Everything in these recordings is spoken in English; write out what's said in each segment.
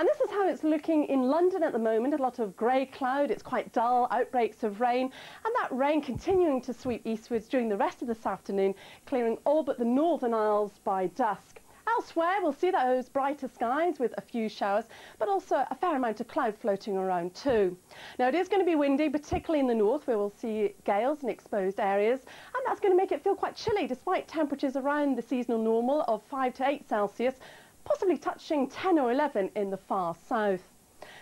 And this is how it's looking in London at the moment. A lot of grey cloud, it's quite dull, outbreaks of rain, and that rain continuing to sweep eastwards during the rest of this afternoon, clearing all but the Northern Isles by dusk. Elsewhere, we'll see those brighter skies with a few showers, but also a fair amount of cloud floating around too. Now, it is going to be windy, particularly in the north, where we'll see gales in exposed areas, and that's going to make it feel quite chilly, despite temperatures around the seasonal normal of 5 to 8 Celsius, possibly touching 10 or 11 in the far south.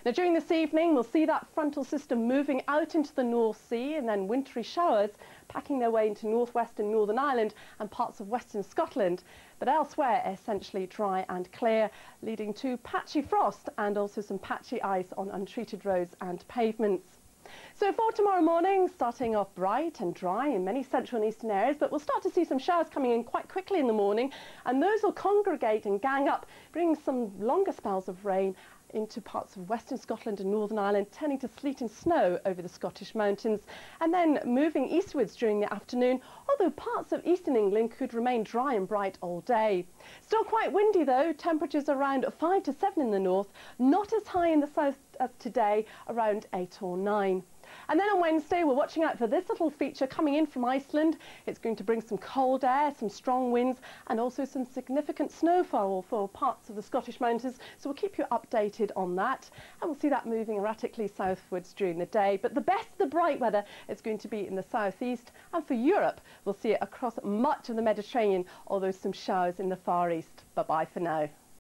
Now during this evening we'll see that frontal system moving out into the North Sea and then wintry showers packing their way into northwestern Northern Ireland and parts of western Scotland. But elsewhere essentially dry and clear leading to patchy frost and also some patchy ice on untreated roads and pavements. So for tomorrow morning, starting off bright and dry in many central and eastern areas, but we'll start to see some showers coming in quite quickly in the morning, and those will congregate and gang up, bringing some longer spells of rain into parts of western Scotland and Northern Ireland, turning to sleet and snow over the Scottish mountains, and then moving eastwards during the afternoon, although parts of eastern England could remain dry and bright all day. Still quite windy though, temperatures around 5 to 7 in the north, not as high in the south as today, around 8 or 9. And then on Wednesday, we're watching out for this little feature coming in from Iceland. It's going to bring some cold air, some strong winds, and also some significant snowfall for parts of the Scottish mountains. So we'll keep you updated on that. And we'll see that moving erratically southwards during the day. But the best the bright weather is going to be in the southeast. And for Europe, we'll see it across much of the Mediterranean, although some showers in the far east. Bye-bye for now.